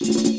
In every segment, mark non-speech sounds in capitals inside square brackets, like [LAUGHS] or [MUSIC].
Yo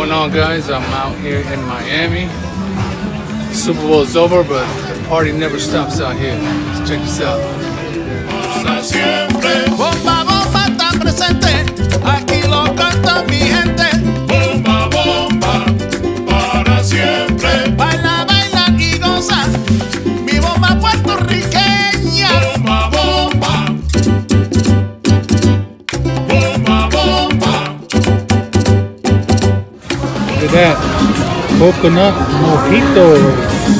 going on, guys? I'm out here in Miami. Super Bowl is over, but the party never stops out here. Let's check this out. That. Coconut mojito.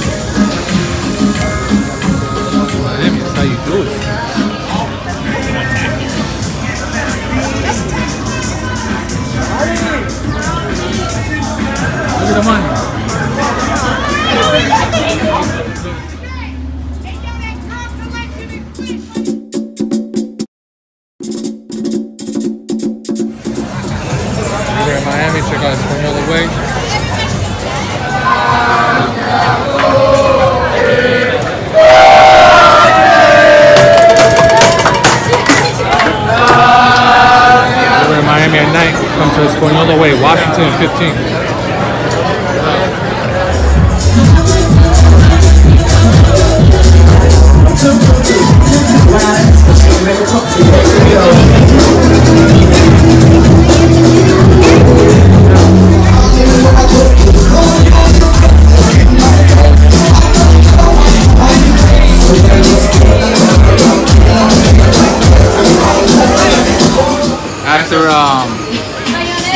Out Way. You're in Miami at night, come to Espanol Way, Washington 15.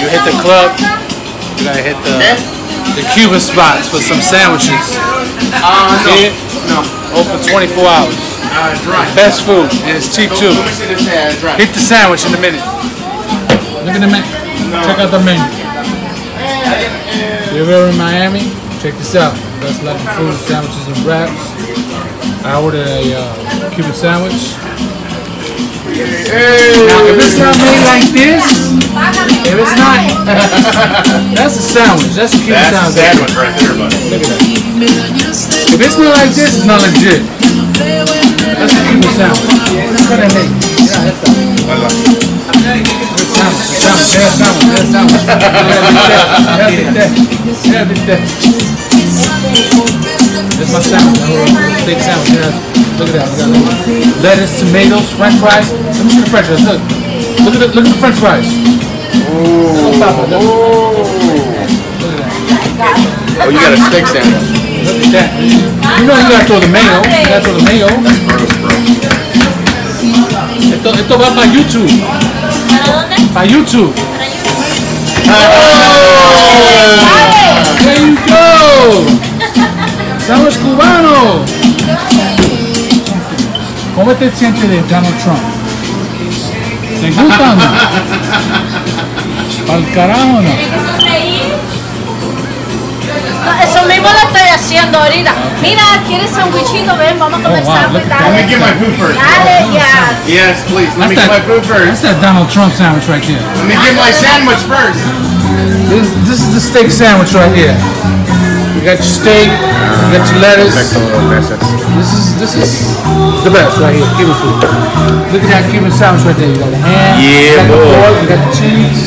You hit the club, you gotta hit the the Cuban spots for some sandwiches. Uh, no. Here, No. open 24 hours. Uh, dry. Best food and it's cheap too. Let me see this hand. Dry. Hit the sandwich in a minute. Look at the menu. Check out the menu. If you're ever in Miami, check this out. Best Latin food, sandwiches and wraps. I ordered a uh, Cuban sandwich. Now, if it's not made like this, it's not, [LAUGHS] that's a sandwich. That's a Cuban That's a sandwich. sandwich right there, buddy. Look at that. If it's not like this, it's not legit. That's a Cuban sandwich. Look at that name. Yeah, that's sandwich. Sandwich. Sandwich. Sandwich. That. That's my sandwich. Big sandwich. Yeah. Look at that. We got little lettuce, tomatoes, French fries. Let me see the French fries. Look. Look at the look at the French fries. On top it. Look. Look at that. Oh, you got a steak sandwich. Look at that. You know you gotta throw the mayo. You gotta throw the mayo. Esto, esto va para YouTube. Para YouTube. There you go. Sándwich cubano. ¿Cómo te sientes de Donald Trump? ¿Te gusta? ¿Al carajo no? No, Eso mismo lo estoy haciendo ahorita. Mira, ¿quieres sandwichito? Ven, vamos a comer Oh, wow, sándwich. look at Let me get my food first. Dale, yes. Yes, please. Let me That's get my that- food That's that Donald Trump sandwich right there. Let me get my sandwich first. This, this is the steak sandwich right here. You got your steak, you got your lettuce. This is this is the best right here, Cuban food. Look at that Cuban sandwich right there. You got the ham, you Yeah, got the boy. pork, you got the cheese.